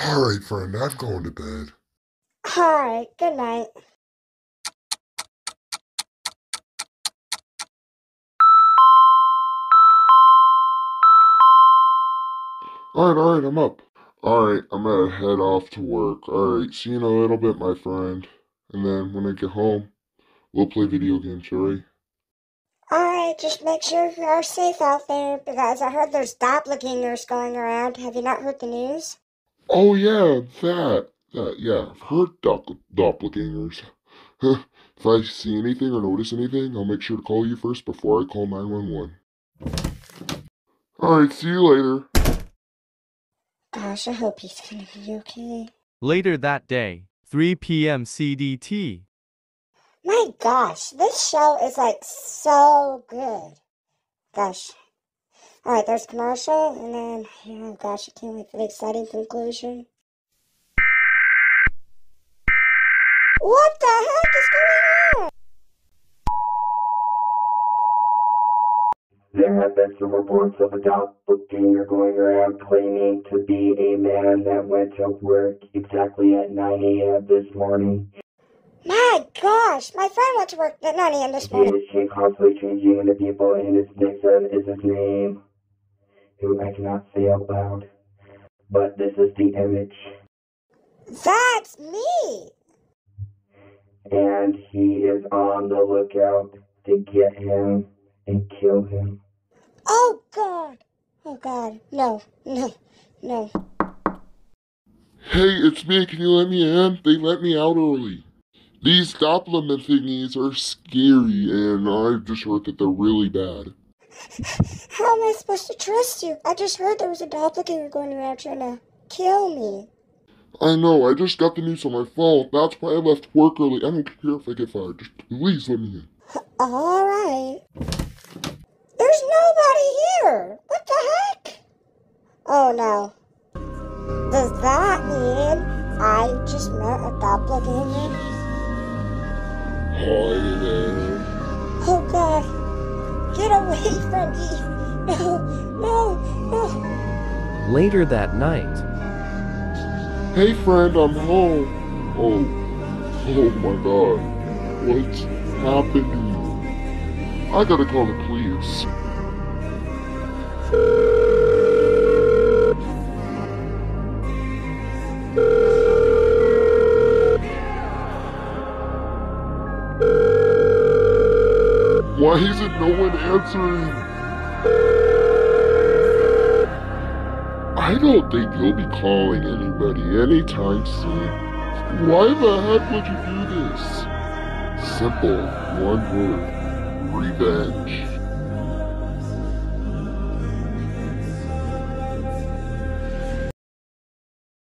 All right, friend, I'm going to bed. Alright, good night. All right, all right, I'm up. All right, I'm gonna head off to work. All right, see you in a little bit, my friend. And then when I get home, we'll play video games, shall we? Alright, just make sure you are safe out there because I heard there's doppelgangers going around. Have you not heard the news? Oh yeah, that, that, yeah, I've heard doppel- doppelgangers. if I see anything or notice anything, I'll make sure to call you first before I call 911. All right, see you later. Gosh, I hope he's gonna be okay. Later that day, 3 p.m. CDT. My gosh, this show is like so good. Gosh. Alright, there's commercial, and then, oh gosh, I can't wait for the exciting conclusion. What the heck is going on? There have been some reports of a doppelganger going around claiming to be a man that went to work exactly at 9 a.m. this morning. My gosh, my friend went to work at 9 a.m. this morning. He is constantly changing into people, and his Nixon is his name, who I cannot say out loud. But this is the image, That's me! and he is on the lookout to get him and kill him. Oh god! Oh god, no, no, no. Hey, it's me. Can you let me in? They let me out early. These Doppelman thingies are scary, and I've just heard that they're really bad. How am I supposed to trust you? I just heard there was a doppelganger going around trying to kill me. I know, I just got the news on my phone. That's why I left work early. I don't care if I get fired. Just please let me in. Alright. There's nobody here! What the heck? Oh no. Does that mean I just met a doppelganger? Hi there. God. Get away from me! No, no, no. Later that night, Hey friend, I'm home. Oh, oh my god. What's happening? I gotta call the police. Why isn't no one answering? I don't think you'll be calling anybody anytime soon. Why the heck would you do this? Simple, one word. Revenge.